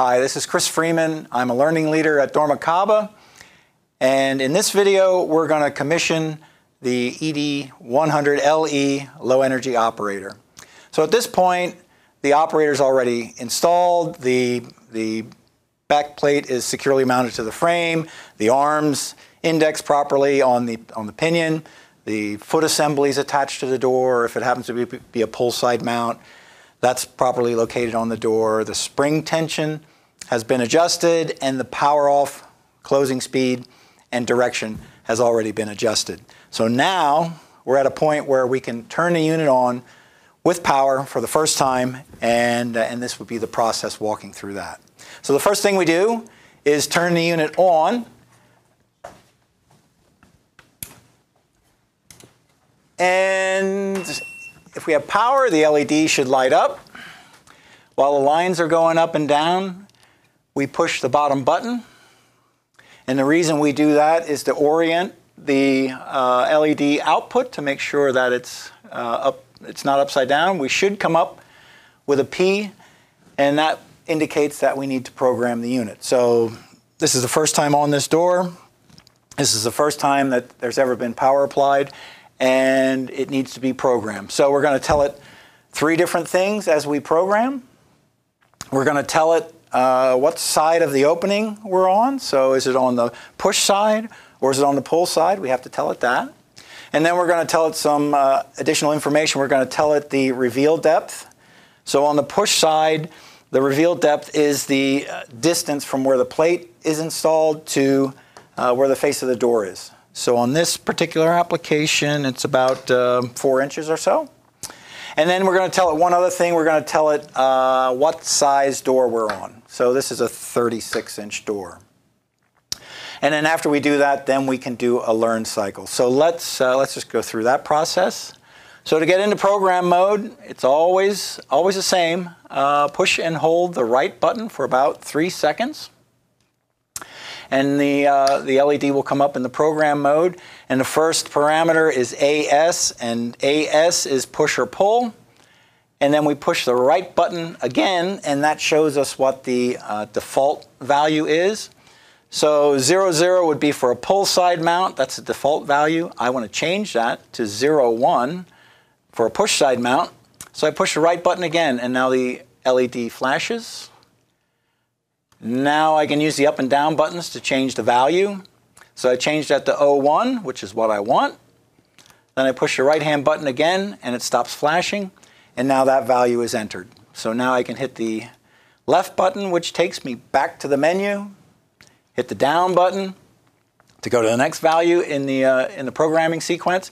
Hi, this is Chris Freeman. I'm a learning leader at Dormakaba. And in this video, we're going to commission the ED100LE low energy operator. So at this point, the operator is already installed. The, the back plate is securely mounted to the frame. The arms index properly on the, on the pinion. The foot assembly is attached to the door. If it happens to be, be a pull side mount, that's properly located on the door. The spring tension has been adjusted and the power off closing speed and direction has already been adjusted. So now we're at a point where we can turn the unit on with power for the first time and, uh, and this would be the process walking through that. So the first thing we do is turn the unit on and if we have power, the LED should light up. While the lines are going up and down, we push the bottom button. And the reason we do that is to orient the uh, LED output to make sure that it's, uh, up, it's not upside down. We should come up with a P, and that indicates that we need to program the unit. So this is the first time on this door. This is the first time that there's ever been power applied, and it needs to be programmed. So we're going to tell it three different things as we program. We're going to tell it uh, what side of the opening we're on. So is it on the push side or is it on the pull side? We have to tell it that. And then we're going to tell it some uh, additional information. We're going to tell it the reveal depth. So on the push side, the reveal depth is the uh, distance from where the plate is installed to uh, where the face of the door is. So on this particular application, it's about uh, four inches or so. And then we're going to tell it one other thing. We're going to tell it uh, what size door we're on. So this is a 36 inch door. And then after we do that, then we can do a learn cycle. So let's, uh, let's just go through that process. So to get into program mode, it's always, always the same. Uh, push and hold the right button for about three seconds and the, uh, the LED will come up in the program mode. And the first parameter is AS, and AS is push or pull. And then we push the right button again, and that shows us what the uh, default value is. So 00, 0 would be for a pull side mount, that's the default value. I want to change that to 01 1 for a push side mount. So I push the right button again, and now the LED flashes. Now I can use the up and down buttons to change the value. So I changed that to 01, which is what I want. Then I push the right hand button again and it stops flashing. And now that value is entered. So now I can hit the left button, which takes me back to the menu. Hit the down button to go to the next value in the, uh, in the programming sequence.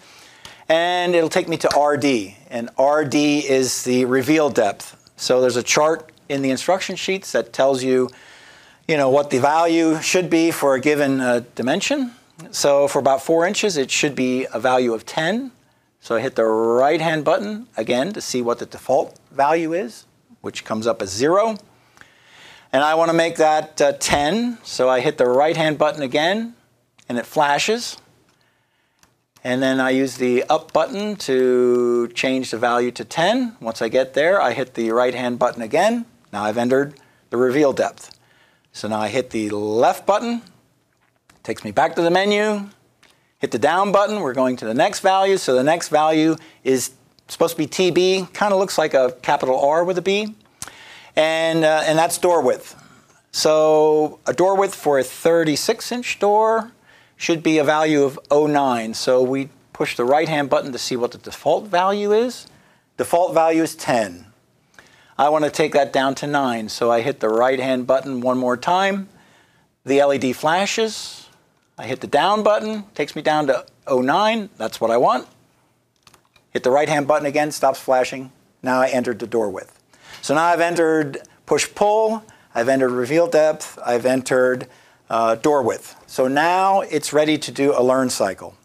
And it'll take me to RD. And RD is the reveal depth. So there's a chart in the instruction sheets that tells you you know, what the value should be for a given uh, dimension. So for about four inches, it should be a value of 10. So I hit the right hand button again to see what the default value is, which comes up as zero. And I want to make that uh, 10. So I hit the right hand button again and it flashes. And then I use the up button to change the value to 10. Once I get there, I hit the right hand button again. Now I've entered the reveal depth. So now I hit the left button, takes me back to the menu, hit the down button, we're going to the next value. So the next value is supposed to be TB, kind of looks like a capital R with a B, and, uh, and that's door width. So a door width for a 36 inch door should be a value of 09. So we push the right hand button to see what the default value is. Default value is 10. I want to take that down to 9. So I hit the right hand button one more time. The LED flashes. I hit the down button, takes me down to 09. That's what I want. Hit the right hand button again, stops flashing. Now I entered the door width. So now I've entered push pull, I've entered reveal depth, I've entered uh, door width. So now it's ready to do a learn cycle.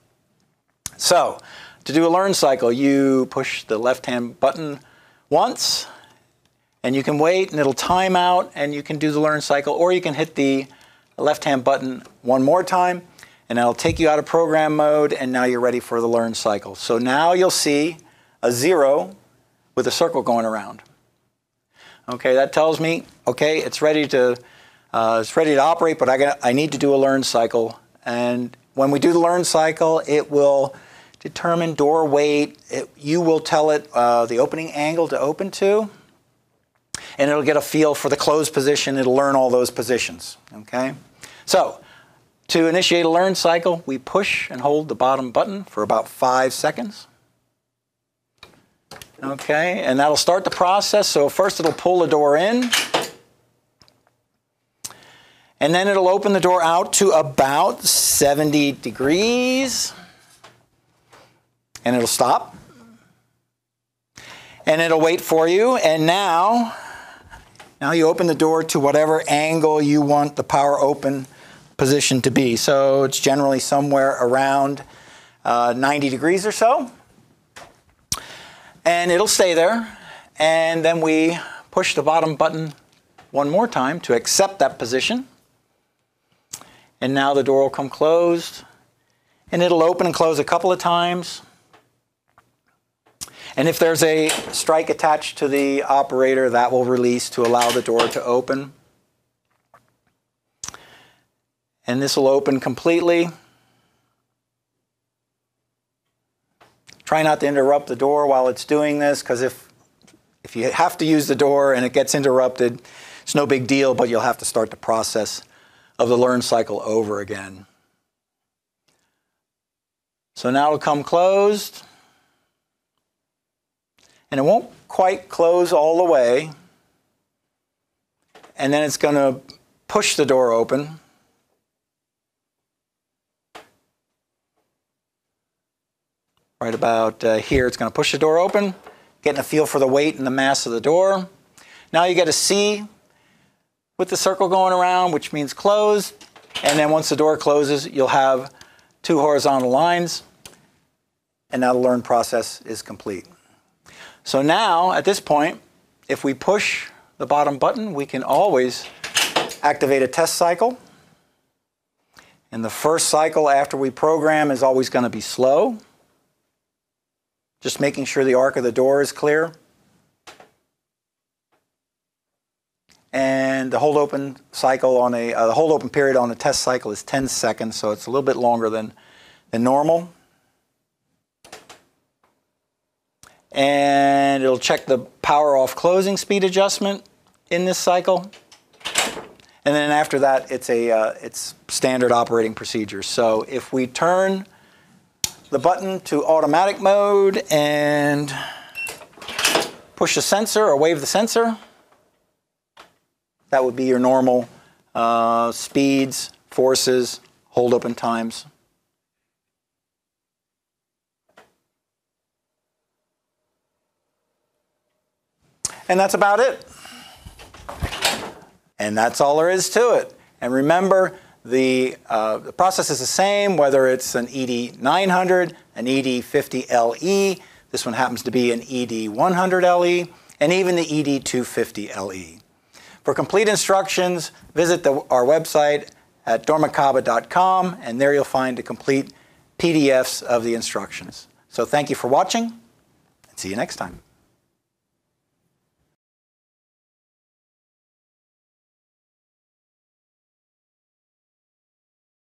So to do a learn cycle, you push the left hand button once, and you can wait and it'll time out and you can do the learn cycle or you can hit the left hand button one more time and it'll take you out of program mode and now you're ready for the learn cycle. So now you'll see a zero with a circle going around. Okay, that tells me, okay, it's ready to, uh, it's ready to operate, but I, got, I need to do a learn cycle. And when we do the learn cycle, it will determine door weight. It, you will tell it uh, the opening angle to open to, and it'll get a feel for the close position. It'll learn all those positions. Okay, so to initiate a learn cycle, we push and hold the bottom button for about five seconds. Okay, and that'll start the process. So first it'll pull the door in. And then it'll open the door out to about 70 degrees. And it'll stop. And it'll wait for you. And now, now you open the door to whatever angle you want the power open position to be. So it's generally somewhere around uh, 90 degrees or so and it'll stay there. And then we push the bottom button one more time to accept that position. And now the door will come closed and it'll open and close a couple of times. And if there's a strike attached to the operator, that will release to allow the door to open. And this will open completely. Try not to interrupt the door while it's doing this because if, if you have to use the door and it gets interrupted, it's no big deal, but you'll have to start the process of the learn cycle over again. So now it'll come closed. And it won't quite close all the way. And then it's going to push the door open. right about uh, here. It's going to push the door open, getting a feel for the weight and the mass of the door. Now you get a C with the circle going around, which means close. And then once the door closes, you'll have two horizontal lines. And now the learn process is complete. So now, at this point, if we push the bottom button, we can always activate a test cycle. And the first cycle after we program is always going to be slow. Just making sure the arc of the door is clear. And the hold open cycle on a, uh, the hold open period on a test cycle is 10 seconds, so it's a little bit longer than, than normal. And it'll check the power off closing speed adjustment in this cycle. And then after that, it's a uh, it's standard operating procedure. So if we turn the button to automatic mode and push the sensor or wave the sensor. That would be your normal uh, speeds, forces, hold open times. And that's about it. And that's all there is to it. And remember, the, uh, the process is the same, whether it's an ED900, an ED50LE, this one happens to be an ED100LE, and even the ED250LE. For complete instructions, visit the, our website at dormakaba.com, and there you'll find the complete PDFs of the instructions. So thank you for watching, and see you next time.